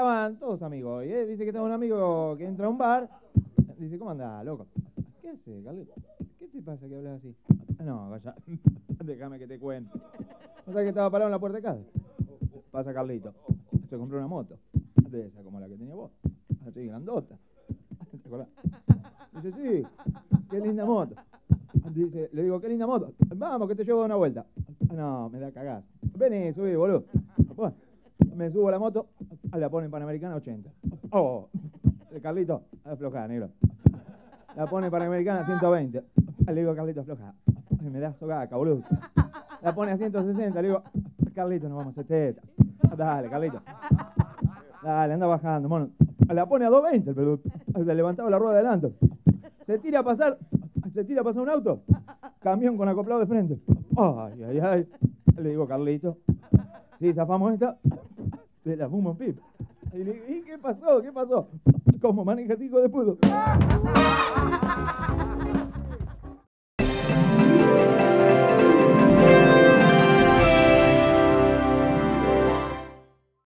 estaban todos amigos. ¿eh? Dice que estaba un amigo que entra a un bar. Dice, ¿cómo andás, loco? ¿Qué haces, Carlito? ¿Qué te pasa que hablas así? No, vaya, déjame que te cuente. O sea que estaba parado en la puerta de casa. Pasa Carlito. Se compró una moto. De esa, como la que tenía vos. Así, grandota. ¿Te acordás? Dice, sí, qué linda moto. Dice, le digo, qué linda moto. Vamos, que te llevo una vuelta. No, me da cagada. Vení, subí, boludo. Bueno, me subo a la moto, la pone Panamericana 80. Oh, Carlito, aflojá, negro. La pone Panamericana 120. Le digo, Carlito, afloja. Me da sogaca, boludo. La pone a 160. Le digo, Carlito, nos vamos a teta. Dale, Carlito. Dale, anda bajando, mono. La pone a 220 el peludo. Le levantaba la rueda de adelante. Se tira a pasar, se tira a pasar un auto. Camión con acoplado de frente. Ay, ay, ay. Le digo, Carlito, si zafamos esta, te la fumo en pipa. Y le ¿y qué pasó? ¿Qué pasó? ¿Cómo manejas hijo de puto?